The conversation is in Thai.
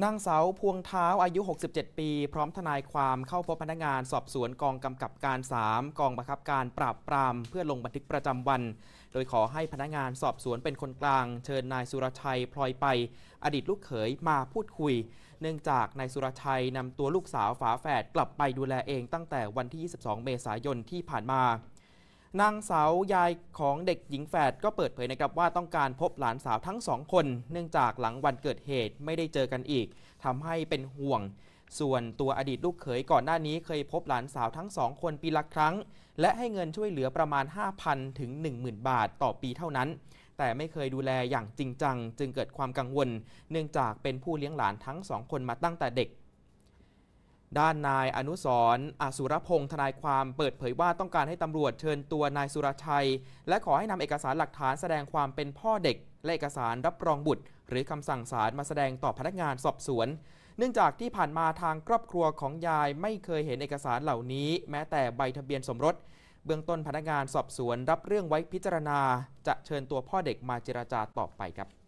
นางสาวพวงเท้าอายุ 67 ปี พร้อมทนายความเข้าพบพนักงานสอบสวนกองกำกับการ 3 กองบังคับการปราบปราม เพื่อลงบันทึกประจำวัน โดยขอให้พนักงานสอบสวนเป็นคนกลาง เชิญนายสุรชัยพลอยไป อดีตลูกเขยมาพูดคุย เนื่องจากนายสุรชัยนำตัวลูกสาวฝาแฝดกลับไปดูแลเองตั้งแต่วันที่ 22 เมษายนที่ผ่านมา นางสาวยายของเด็กหญิงแฝดก็เปิดเผยนะครับว่าต้องการพบหลานสาวทั้งสองคน เนื่องจากหลังวันเกิดเหตุไม่ได้เจอกันอีกทำให้เป็นห่วง ส่วนตัวอดีตลูกเขยก่อนหน้านี้เคยพบหลานสาวทั้งสองคนปีละครั้ง และให้เงินช่วยเหลือประมาณ 5,000 ถึง 10,000 บาทต่อปีเท่านั้น แต่ไม่เคยดูแลอย่างจริงจัง จึงเกิดความกังวล เนื่องจากเป็นผู้เลี้ยงหลานทั้งสองคนมาตั้งแต่เด็ก ด้านนายอนุสร์อสุรพงศ์ทนายความเปิดเผยว่าต้องการให้ตำรวจเชิญตัวนายสุรชัย และขอให้นำเอกสารหลักฐานแสดงความเป็นพ่อเด็ก และเอกสารรับรองบุตร หรือคำสั่งศาลมาแสดงต่อพนักงานสอบสวน เนื่องจากที่ผ่านมาทางครอบครัวของยายไม่เคยเห็นเอกสารเหล่านี้ แม้แต่ใบทะเบียนสมรส เบื้องต้นพนักงานสอบสวนรับเรื่องไว้พิจารณา จะเชิญตัวพ่อเด็กมาเจราจาต่อไปครับ